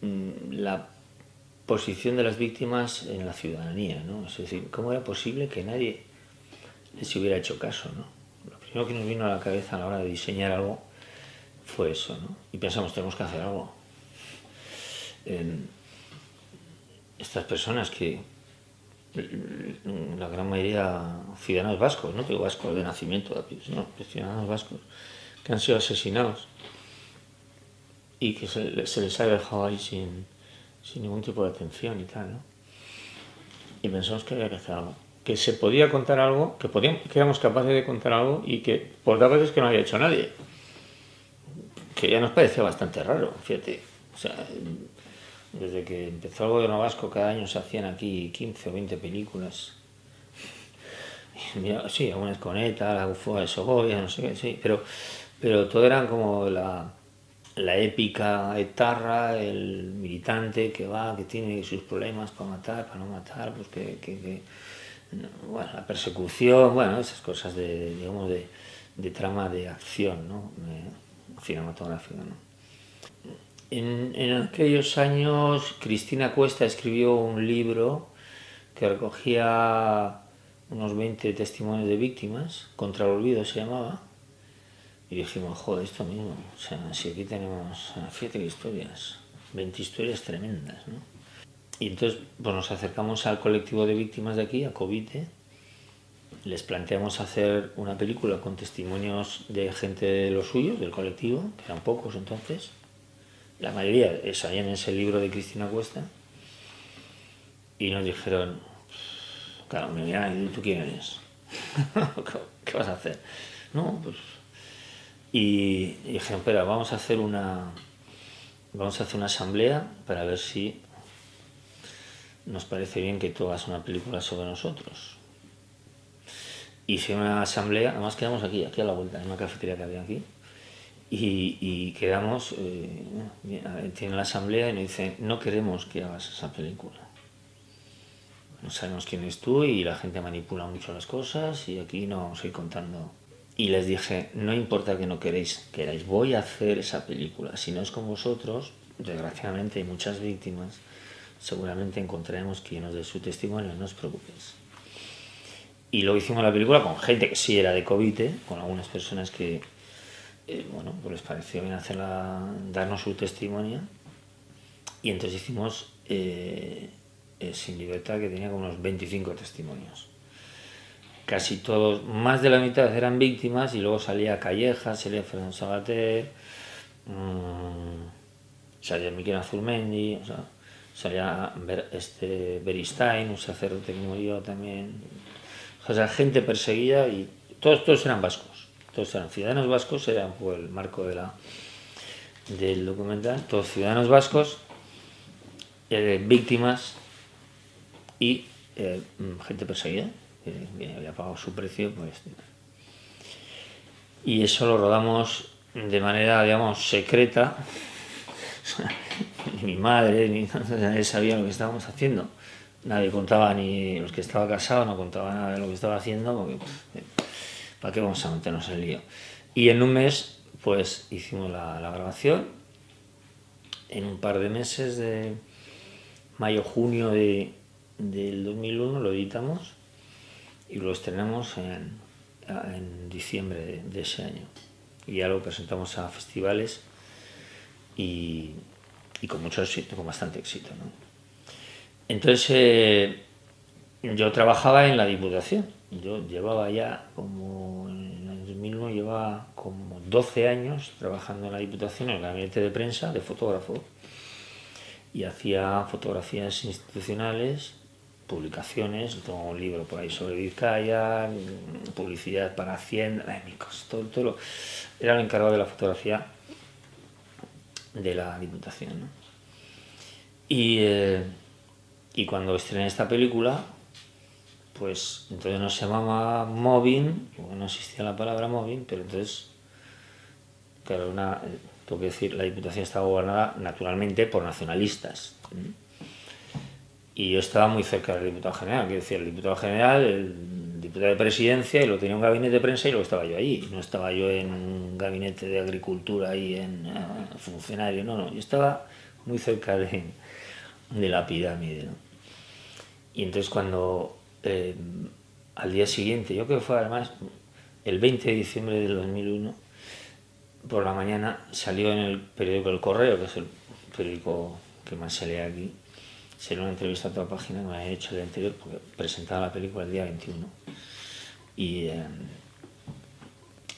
mm, la posición de las víctimas en la ciudadanía, ¿no? Es decir, cómo era posible que nadie les hubiera hecho caso, ¿no? Lo primero que nos vino a la cabeza a la hora de diseñar algo fue eso, ¿no? Y pensamos, tenemos que hacer algo. estas personas que la gran mayoría ciudadanos vascos, no digo vascos de nacimiento, no, ciudadanos vascos, que han sido asesinados y que se, les ha dejado ahí sin, ningún tipo de atención y tal, ¿no? Y pensamos que había que hacer algo, que se podía contar algo, que, podíamos, que éramos capaces de contar algo y que por dar veces que no había hecho nadie, que ya nos parecía bastante raro, fíjate, o sea, desde que empezó el gobierno vasco, cada año se hacían aquí 15 o 20 películas. Sí, algunas con ETA, la UFO de Sogovia, no sé qué, sí, pero, pero todo eran como la, la épica etarra, el militante que va, que tiene sus problemas para matar, para no matar, pues que, que, bueno, la persecución, bueno, esas cosas de, digamos, de, de trama de acción, ¿no? cinematográfica, ¿no? En, aquellos años Cristina Cuesta escribió un libro que recogía unos 20 testimonios de víctimas, Contra el Olvido se llamaba, y dijimos, joder, esto mismo, o sea, si aquí tenemos, fíjate historias, 20 historias tremendas, ¿no? Y entonces pues nos acercamos al colectivo de víctimas de aquí, a Covite, les planteamos hacer una película con testimonios de gente de los suyos, del colectivo, que eran pocos entonces, la mayoría salían en ese libro de Cristina Cuesta, y nos dijeron, claro, me miran, ¿y tú quién eres? ¿Qué vas a hacer? No, pues... Y, dijeron, espera, vamos a hacer una... Vamos a hacer una asamblea para ver si nos parece bien que tú hagas una película sobre nosotros. Hicieron una asamblea, además quedamos aquí, aquí a la vuelta, en una cafetería que había aquí y, quedamos, eh, tiene la asamblea y nos dice, no queremos que hagas esa película. No sabemos quién es tú y la gente manipula mucho las cosas y aquí no os contando. Y les dije, no importa que no queréis, queráis, voy a hacer esa película. Si no es con vosotros, desgraciadamente hay muchas víctimas, seguramente encontraremos quien nos dé su testimonio, no os preocupéis. Y luego hicimos la película con gente que sí era de COVID, con algunas personas que, eh, bueno, pues les pareció bien hacerla, darnos su testimonio. Y entonces hicimos eh, eh, Sin Libertad, que tenía como unos 25 testimonios. Casi todos, más de la mitad eran víctimas, y luego salía Calleja, salía Fernando Sabater, mmm, salía Miquel Azurmendi, o sea, salía este, Beristain, un sacerdote que murió también. O sea, gente perseguida y todos, todos eran vascos. Todos eran ciudadanos vascos, era un poco el marco de la, del documental, todos ciudadanos vascos, eh, víctimas y eh, gente perseguida, que había pagado su precio. Pues, y eso lo rodamos de manera, digamos, secreta. ni mi madre, ni nadie sabía lo que estábamos haciendo. Nadie contaba, ni los que estaba casado no contaba nada de lo que estaba haciendo, porque ¿para qué vamos a meternos en el lío? Y en un mes, pues hicimos la, grabación. En un par de meses de mayo-junio de, del 2001 lo editamos y lo estrenamos en, diciembre de, ese año. Y ya lo presentamos a festivales y, y con mucho éxito, con bastante éxito. ¿no? Entonces eh, yo trabajaba en la Diputación yo llevaba ya como en el 2001 llevaba como 12 años trabajando en la Diputación en el gabinete de prensa de fotógrafo y hacía fotografías institucionales, publicaciones, tengo un libro por ahí sobre Vizcaya, publicidad para Hacienda, todo, todo lo, era el encargado de la fotografía de la Diputación. Y, eh, y cuando estrené esta película, pues entonces no se llamaba Movin, no existía la palabra Movin, pero entonces, claro, una, tengo que decir, la Diputación estaba gobernada naturalmente por nacionalistas. Y yo estaba muy cerca del diputado general, quiero decir, el diputado general, el diputado de presidencia, y lo tenía un gabinete de prensa y luego estaba yo ahí. No estaba yo en un gabinete de agricultura y en eh, funcionario, no, no, yo estaba muy cerca de, de la pirámide. ¿no? Y entonces cuando eh, al día siguiente, yo creo que fue además el 20 de diciembre del 2001, por la mañana salió en el periódico El Correo, que es el periódico que más se lee aquí, salió una entrevista a toda página que me había hecho el anterior, porque presentaba la película el día 21. Y, eh,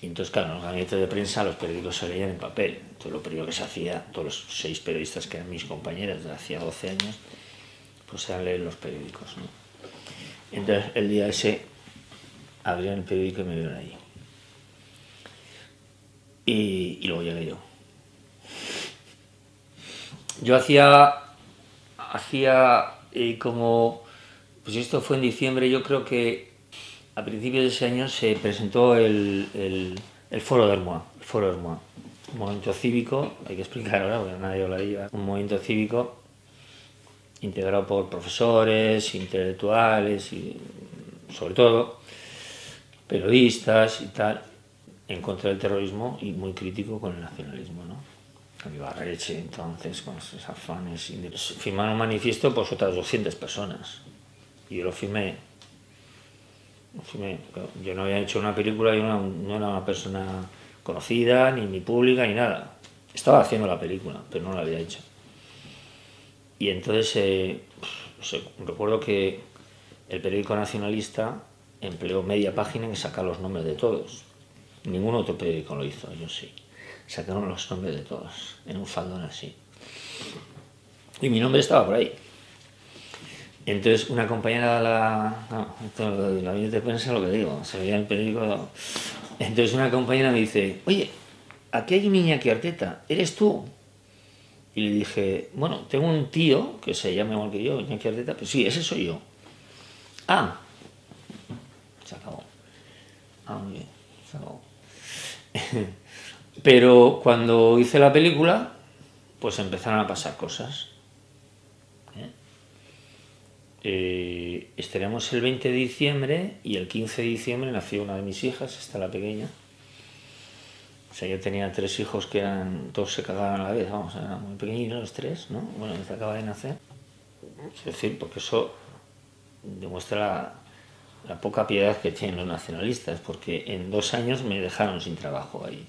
y entonces, claro, en los gabinetes de prensa los periódicos se leían en papel. Entonces, lo primero que se hacía, todos los seis periodistas que eran mis compañeros de hacía 12 años, pues eran leer los periódicos. Entonces, el día ese, abrían el periódico y me vieron allí. Y luego llegué yo. Yo hacía, hacía eh, como, pues esto fue en diciembre, yo creo que a principios de ese año se presentó el, el, foro de Hermoa, el foro de un movimiento cívico, hay que explicar ahora porque nadie hablaría, un movimiento cívico integrado por profesores, intelectuales y sobre todo periodistas y tal, en contra del terrorismo y muy crítico con el nacionalismo, ¿no? Ibarreche, entonces, con sus afanes. Firmaron un manifiesto pues otras 200 personas. Y yo lo firmé. Yo no había hecho una película, yo no, era una persona conocida, ni, ni pública, ni nada. Estaba haciendo la película, pero no la había hecho. Y entonces eh, pues, recuerdo que el periódico nacionalista empleó media página en sacar los nombres de todos. Ningún otro periódico lo hizo, yo sí. Sacaron los nombres de todos en un faldón así. Y mi nombre estaba por ahí. Entonces, una compañera de la. No, de la de prensa lo que digo, se veía el periódico. Entonces, una compañera me dice: Oye, aquí hay un Iñaki Arteta, ¿eres tú? Y le dije: Bueno, tengo un tío que se llama igual que yo, Iñaki Arteta, pues sí, ese soy yo. Ah, se acabó. Ah, muy bien, se acabó. Pero cuando hice la película, pues empezaron a pasar cosas. ¿eh? Eh, estaremos el 20 de diciembre y el 15 de diciembre nació una de mis hijas, esta la pequeña. O sea, yo tenía tres hijos que eran, todos se cagaban a la vez, vamos, eran muy pequeñitos los tres, ¿no? Bueno, se acaba de nacer. Es decir, porque eso demuestra la, la poca piedad que tienen los nacionalistas, porque en dos años me dejaron sin trabajo ahí.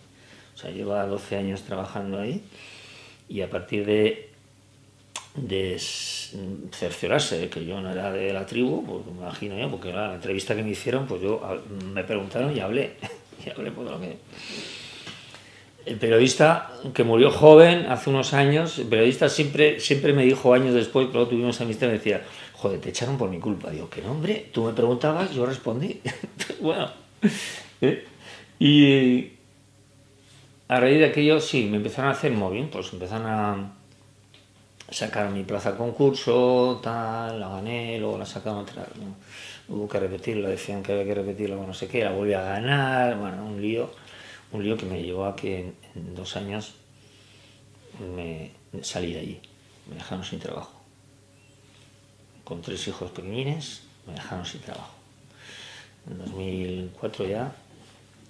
O sea, lleva 12 años trabajando ahí y a partir de, cerciorarse de que yo no era de la tribu, pues me imagino yo, porque la entrevista que me hicieron, pues yo me preguntaron y hablé, y hablé por lo que... El periodista que murió joven hace unos años, el periodista siempre, siempre me dijo años después, pero tuvimos amistad, me decía, joder, te echaron por mi culpa. Digo, ¿qué nombre? Tú me preguntabas, yo respondí. bueno, ¿eh? y a raíz de aquello, sí, me empezaron a hacer bien, pues empezaron a sacar mi plaza concurso, tal, la gané, luego la sacaron otra, ¿no? hubo que repetirla, decían que había que repetirla, no sé qué, la volví a ganar, bueno, un lío, un lío que me llevó a que en, en dos años me salí de allí, me dejaron sin trabajo. Con tres hijos pequeñines, me dejaron sin trabajo. En 2004 ya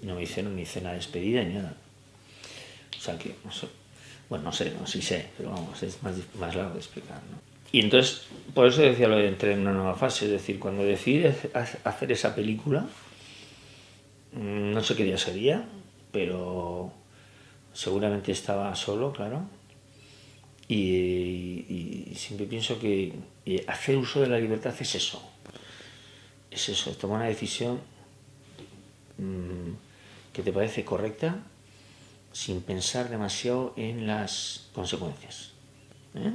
no me hicieron ni cena de despedida ni nada. O sea que, no sé, bueno, no sé, no sí sé, pero vamos, es más, más largo de explicar. ¿no? Y entonces, por eso decía lo de entrar en una nueva fase, es decir, cuando decidí hacer esa película, no sé qué día sería, pero seguramente estaba solo, claro, y, y, y siempre pienso que hacer uso de la libertad es eso, es eso, tomar una decisión mmm, que te parece correcta sin pensar demasiado en las consecuencias. ¿eh?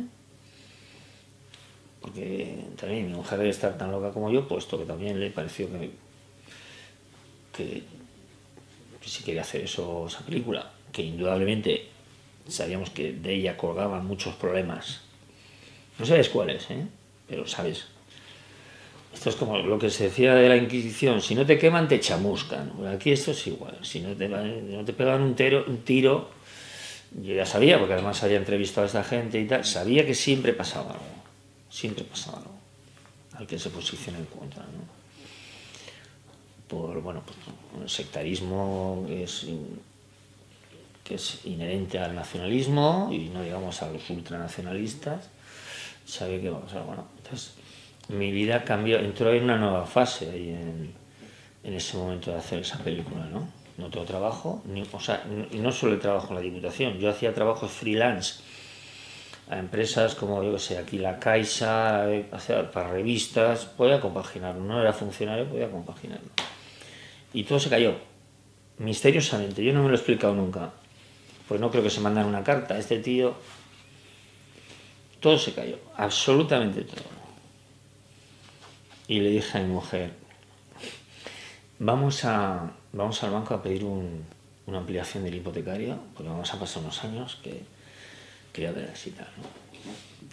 Porque también mi mujer debe estar tan loca como yo, puesto que también le pareció que, que, si quería hacer eso, esa película, que indudablemente sabíamos que de ella colgaban muchos problemas. No sabes cuáles, ¿eh? pero sabes. Esto es como lo que se decía de la Inquisición, si no te queman te chamuscan. Aquí esto es igual, si no te, no te pegan un, tero, un tiro, yo ya sabía, porque además había entrevistado a esta gente y tal, sabía que siempre pasaba algo, siempre pasaba algo, al que se posiciona en contra. ¿no? Por, bueno, pues, el sectarismo es que es inherente al nacionalismo y no digamos a los ultranacionalistas, sabe que vamos a, bueno, entonces mi vida cambió, entró en una nueva fase ahí en, ese momento de hacer esa película, ¿no? No tengo trabajo, ni, o sea, y no solo el trabajo en la Diputación, yo hacía trabajos freelance a empresas como, yo que sé, aquí la Caixa, para revistas, podía compaginarlo, no era funcionario, podía compaginarlo. Y todo se cayó, misteriosamente, yo no me lo he explicado nunca, pues no creo que se mandara una carta a este tío, todo se cayó, absolutamente todo. Y le dije a mi mujer, vamos, a, vamos al banco a pedir una ampliación del hipotecario, porque vamos a pasar unos años que quería ver si tal, ¿no?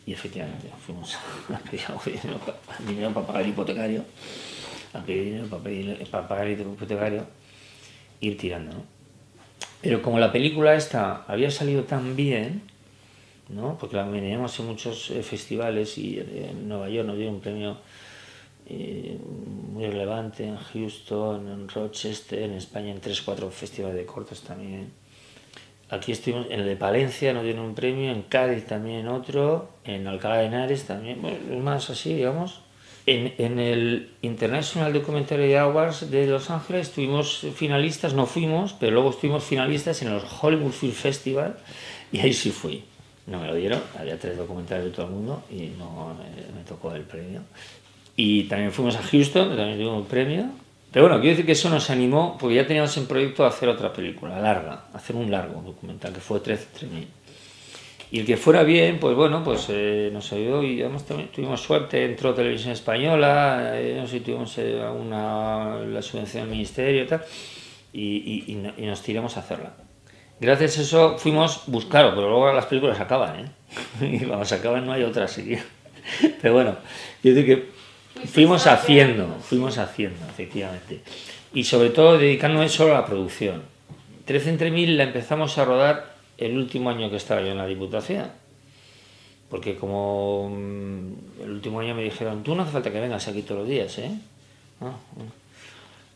Y efectivamente fuimos a pedir dinero, dinero para pagar el hipotecario, a pedir dinero para, pedir, para pagar el hipotecario, ir tirando, ¿no? Pero como la película esta había salido tan bien, ¿no? porque la veníamos en muchos eh, festivales y en Nueva York nos dio un premio eh, muy relevante en Houston, en Rochester, en España en 3-4 festivales de cortos también. Aquí estuvimos en el de Palencia, nos dieron un premio, en Cádiz también otro, en Alcalá de Henares también, bueno, más así, digamos. En, en, el International Documentary Awards de Los Ángeles estuvimos finalistas, no fuimos, pero luego estuvimos finalistas en el Hollywood Film Festival y ahí sí fui. No me lo dieron, había tres documentales de todo el mundo y no me, me tocó el premio. Y también fuimos a Houston, también tuvimos un premio. Pero bueno, quiero decir que eso nos animó, porque ya teníamos en proyecto hacer otra película, larga, hacer un largo documental, que fue 13 Y el que fuera bien, pues bueno, pues eh, nos ayudó y además también tuvimos suerte, entró Televisión Española, eh, no sé tuvimos eh, una, la subvención del Ministerio y tal, y, y, y, nos tiramos a hacerla. Gracias a eso fuimos, buscar, pero luego las películas acaban, ¿eh? y cuando se acaban no hay otra así. Pero bueno, yo digo que Fuimos haciendo, fuimos haciendo, efectivamente. Y sobre todo dedicándonos solo a la producción. 13 entre mil la empezamos a rodar el último año que estaba yo en la Diputación. Porque como mm, el último año me dijeron, tú no hace falta que vengas aquí todos los días, ¿eh? Ah,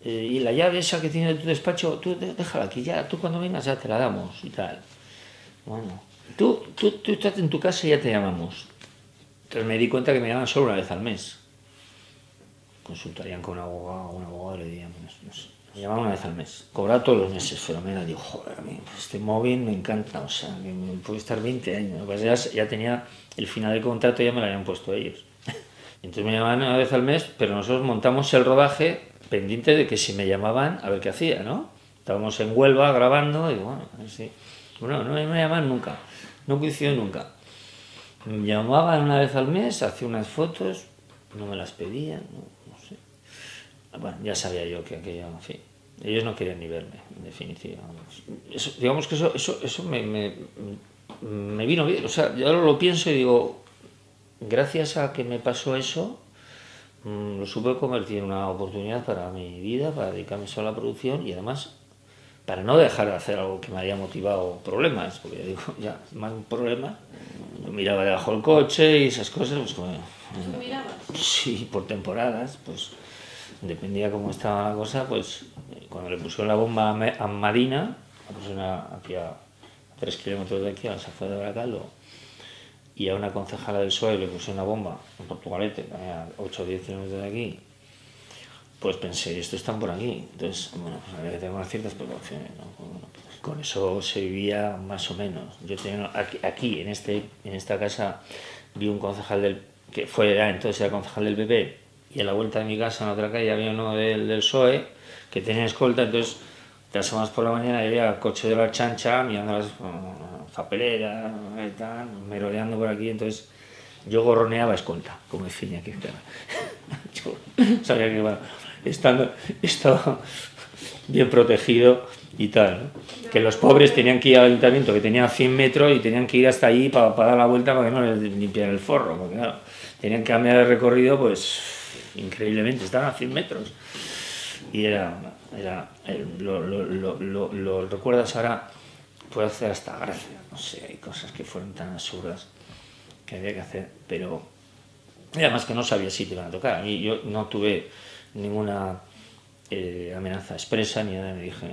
eh y la llave esa que tiene tu despacho, tú déjala aquí ya, tú cuando vengas ya te la damos y tal. Bueno, tú, tú, tú estás en tu casa y ya te llamamos. Entonces me di cuenta que me llaman solo una vez al mes consultarían con un abogado, un abogado le dirían, no sé, me llamaban una vez al mes, cobraba todos los meses, fenomenal, digo, joder, a mí este móvil me encanta, o sea, que puede estar 20 años, pues ya, ya tenía el final del contrato, ya me lo habían puesto ellos. Entonces me llamaban una vez al mes, pero nosotros montamos el rodaje pendiente de que si me llamaban, a ver qué hacía, ¿no? Estábamos en Huelva grabando y. Bueno, no me llamaban nunca, no coincidió nunca. Me llamaban una vez al mes, hacía unas fotos, no me las pedían, ¿no? Bueno, ya sabía yo que aquello, en fin, ellos no querían ni verme, en definitiva. Eso, digamos que eso, eso, eso me, me, me, vino bien, o sea, yo lo pienso y digo, gracias a que me pasó eso, mm, lo supe convertir en una oportunidad para mi vida, para dedicarme solo a la producción y además para no dejar de hacer algo que me había motivado problemas, porque ya digo, ya, más un problema, yo miraba debajo del coche y esas cosas, pues como... mirabas? Sí, por temporadas, pues dependía cómo estaba la cosa, pues cuando le pusieron la bomba a Madina, la pusieron aquí a 3 kilómetros de aquí, a las afueras de Baracaldo, y a una concejala del PSOE le pusieron una bomba en Portugalete, a 8 o 10 kilómetros de aquí, pues pensé, estos están por aquí. Entonces, bueno, pues había que tener ciertas precauciones. ¿no? Pues, con eso se vivía más o menos. Yo tenía aquí, aquí, en, este, en esta casa vi un concejal del que fue entonces era concejal del PP y a la vuelta de mi casa en otra calle había uno del, del PSOE que tenía escolta, entonces te asomas por la mañana y había coche de la chancha mirando las papeleras tal, merodeando por aquí, entonces yo gorroneaba escolta, como decía aquí. Yo sabía que bueno, estando, estaba bien protegido y tal, ¿no? que los pobres tenían que ir al ayuntamiento, que tenía 100 metros y tenían que ir hasta allí para, para dar la vuelta para que no les limpiaran el forro, porque claro, tenían que cambiar el recorrido, pues increíblemente, estaban a 100 metros. Y era, era lo, lo, recuerdas ahora, puede hacer hasta gracia, no sé, hay cosas que fueron tan absurdas que había que hacer, pero y además que no sabía si te iban a tocar. Mí yo no tuve ninguna eh, amenaza expresa ni nada, me dije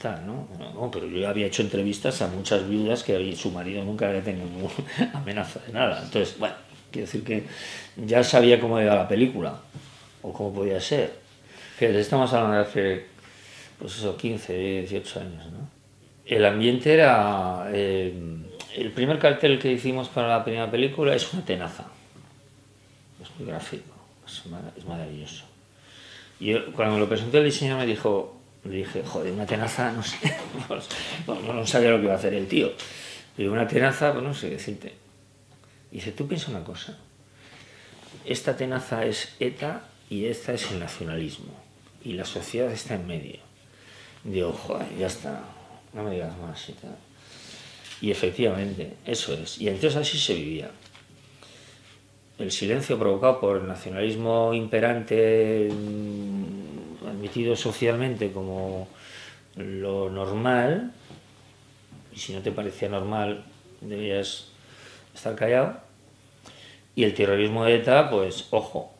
tal, ¿no? ¿no? Pero yo había hecho entrevistas a muchas viudas que su marido nunca había tenido amenaza de nada. Entonces, bueno, quiero decir que ya sabía cómo iba la película o cómo podía ser. Fíjate, estamos hablando de hace, pues eso, 15, 18 años, ¿no? El ambiente era... Eh, el primer cartel que hicimos para la primera película es una tenaza. Es muy gráfico, es maravilloso. Y cuando me lo presenté el diseñador me dijo, le dije, joder, una tenaza, no sé, no, no, sabía lo que iba a hacer el tío. Y una tenaza, pues no sé decirte. Y dice, tú piensa una cosa, esta tenaza es ETA y esta es el nacionalismo. Y la sociedad está en medio. Digo, joder, ya está, no me digas más y tal. Y efectivamente, eso es. Y entonces así se vivía el silencio provocado por el nacionalismo imperante, mm, admitido socialmente como lo normal, y si no te parecía normal debías estar callado, y el terrorismo de ETA, pues ojo,